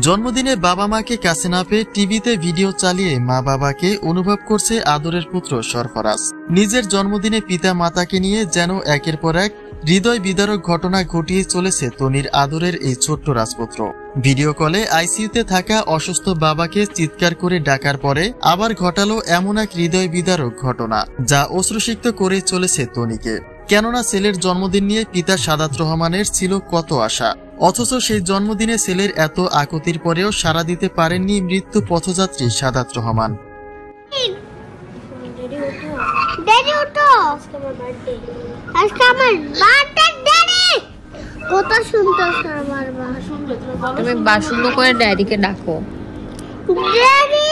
জন্মদিনে বাবা মাকে কাছে না পেয়ে টিভিতে ভিডিও চালিয়ে মা বাবাকে অনুভব করছে আদরের পুত্র সরফরাজ। নিজের জন্মদিনে পিতা মাতাকে নিয়ে যেন একের পর এক হৃদয় বিদারক ঘটনা ঘটিয়ে চলেছে তনির আদরের এই ছোট্ট রাজপুত্র। ভিডিও কলে আইসিইউতে থাকা অসুস্থ বাবাকে চিৎকার করে ডাকার পরে আবার ঘটালো এমন এক হৃদয় বিদারক ঘটনা, যা অশ্রুসিক্ত করে চলেছে তনিকে। কেননা ছেলের জন্মদিন নিয়ে পিতা সাদাত রহমানের ছিল কত আশা। অথচ সেই জন্মদিনে ছেলের এত আকুতির পরেও সাড়া দিতে পারেননি মৃত্যু পথযাত্রী সাদাত রহমান। তুমি বাসুন্দ করে ড্যাডিকে ডাকো। ড্যাডি।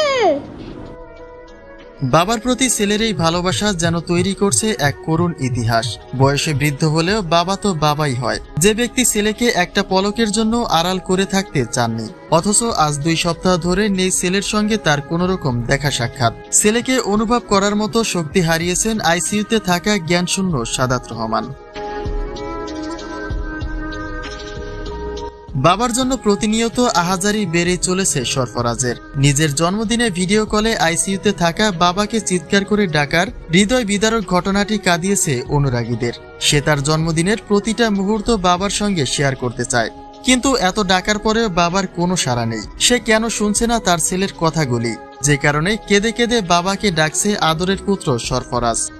বাবার প্রতি ছেলের এই ভালোবাসা যেন তৈরি করছে এক করুণ ইতিহাস। বয়সে বৃদ্ধ হলেও বাবা তো বাবাই হয়। যে ব্যক্তি ছেলেকে একটা পলকের জন্য আড়াল করে থাকতে চাননি, অথচ আজ দুই সপ্তাহ ধরে নেই ছেলের সঙ্গে তার কোনো রকম দেখা সাক্ষাৎ। ছেলেকে অনুভব করার মতো শক্তি হারিয়েছেন আইসিইউতে থাকা জ্ঞানশূন্য সাদাত রহমান। বাবার জন্য প্রতিনিয়ত আহাজারি বেড়ে চলেছে সরফরাজের। নিজের জন্মদিনে ভিডিও কলে আইসিইউতে থাকা বাবাকে চিৎকার করে ডাকার হৃদয় বিদারক ঘটনাটি কাঁদিয়েছে অনুরাগীদের। সে তার জন্মদিনের প্রতিটা মুহূর্ত বাবার সঙ্গে শেয়ার করতে চায়। কিন্তু এত ডাকার পরেও বাবার কোনো সাড়া নেই। সে কেন শুনছে না তার ছেলের কথাগুলি? যে কারণে কেঁদে কেঁদে বাবাকে ডাকছে আদরের পুত্র সরফরাজ।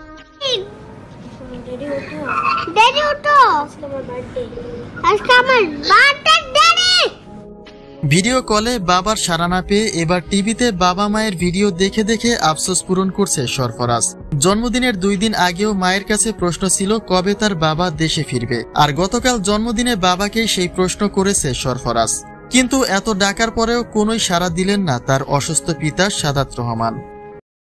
আজকে আমার ভিডিও কলে বাবার সারা না পেয়ে এবার টিভিতে বাবা মায়ের ভিডিও দেখে দেখে আফসোস পূরণ করছে সরফরাজ। জন্মদিনের দুই দিন আগেও মায়ের কাছে প্রশ্ন ছিল কবে তার বাবা দেশে ফিরবে। আর গতকাল জন্মদিনে বাবাকে সেই প্রশ্ন করেছে সরফরাজ। কিন্তু এত ডাকার পরেও কোনোই সাড়া দিলেন না তার অসুস্থ পিতা সাদাত রহমান।